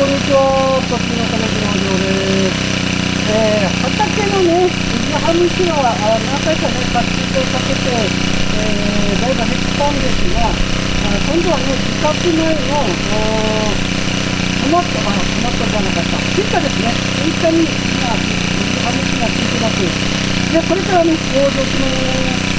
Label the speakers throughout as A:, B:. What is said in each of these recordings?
A: こんにちは、栃木の金木の城です。えー、畑のね、ウリハムシはあ何回かね、殺虫剤かけて、えー、だいぶ減ったんですが、あ今度はね、自宅内の、トマト、あ、トマトじゃなかった、スイカですね。スイカに今、ウリハムシがついてます。で、これからね、登場します。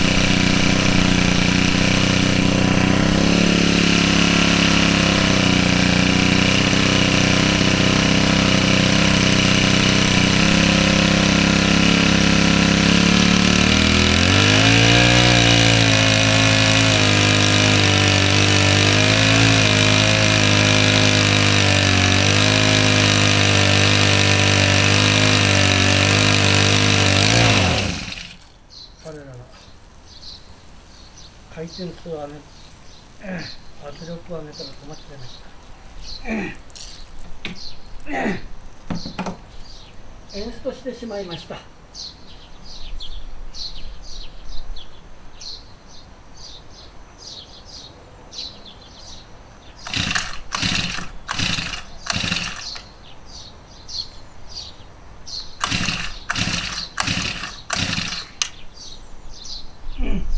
A: 回転数を上げ圧力を上げたら止まっちゃいました。エンストしてしまいました。うん。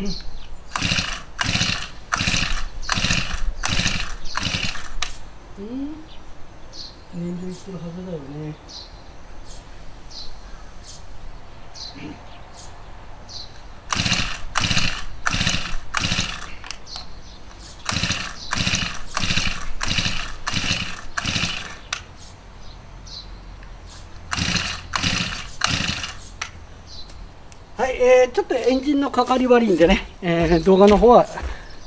A: 燃料してるはずだよね。えー、ちょっとエンジンのかかり悪いんでね、えー、動画の方は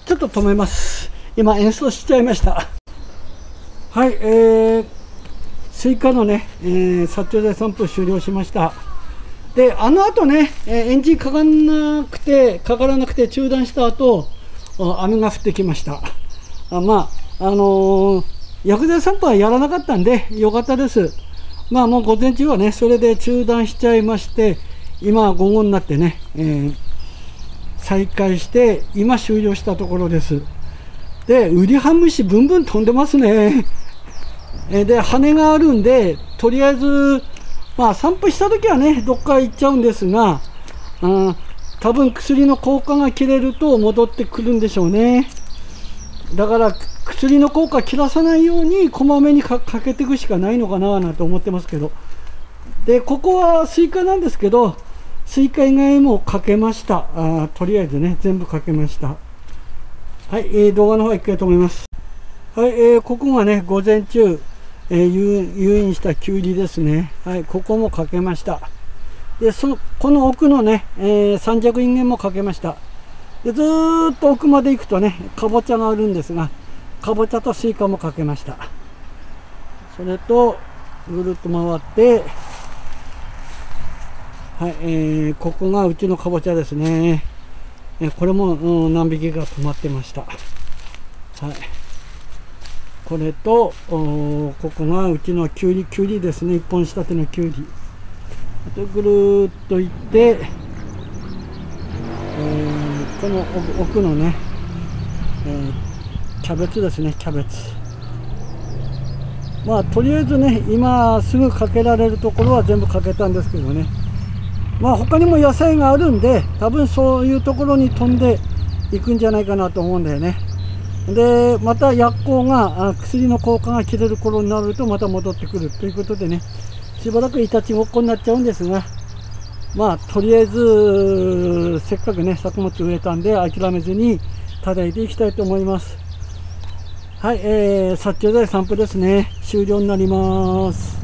A: ちょっと止めます。今エンストしちゃいました。はい、えー、スイカのね、えー、殺虫剤散布終了しました。で、あの後ね、えーエンジンかからなくて、かからなくて中断した後、雨が降ってきました。あまあ、あのー薬剤散布はやらなかったんで、よかったです。まあもう午前中はね、それで中断しちゃいまして、今は午後になってね、えー再開して、今終了したところです。で、ウリハムシブンブン飛んでますね。で、羽があるんで、とりあえず、まあ散歩した時はね、どっか行っちゃうんですが、うん、多分薬の効果が切れると戻ってくるんでしょうね。だから薬の効果切らさないようにこまめにかかけていくしかないのかななんて思ってますけどでここはスイカなんですけどスイカ以外もかけました。あとりあえずね全部かけました。はい、えー動画の方は一回止めます。はい、えーここがね午前中、えー誘引したきゅうりですね。はいここもかけました。でそのこの奥のね、えー三尺インゲンもかけました。でずーっと奥まで行くとねかぼちゃがあるんですがかぼちゃとスイカもかけました。それとぐるっと回ってはい、えーここがうちのかぼちゃですね、えーこれも、うん何匹か止まってました。はい。これとここがうちのきゅうりきゅうりですね。一本仕立てのきゅうり。あとぐるっと行ってえーこの奥奥のね、えーキャベツですねキャベツ。まあとりあえずね今すぐかけられるところは全部かけたんですけどね。まあ他にも野菜があるんで多分そういうところに飛んでいくんじゃないかなと思うんだよね。でまた薬効が薬の効果が切れる頃になるとまた戻ってくるということでね。しばらくいたちごっこになっちゃうんですがまあとりあえずせっかくね作物植えたんで諦めずに叩いていきたいと思います。はい、えー、殺虫剤散布ですね。終了になります。